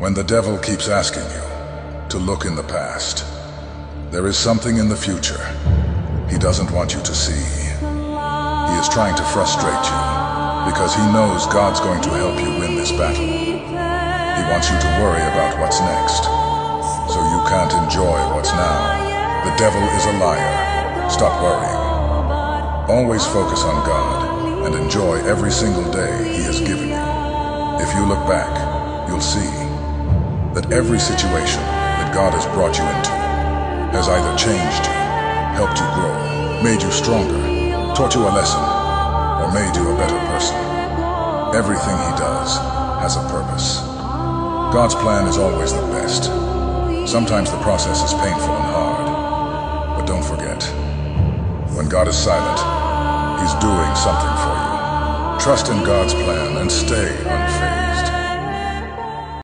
When the devil keeps asking you to look in the past, there is something in the future he doesn't want you to see. He is trying to frustrate you because he knows God's going to help you win this battle. He wants you to worry about what's next, so you can't enjoy what's now. The devil is a liar. Stop worrying. Always focus on God and enjoy every single day he has given you. If you look back, you'll see every situation that God has brought you into has either changed you, helped you grow, made you stronger, taught you a lesson, or made you a better person. Everything he does has a purpose. God's plan is always the best. Sometimes the process is painful and hard. But don't forget, when God is silent, he's doing something for you. Trust in God's plan and stay unfazed.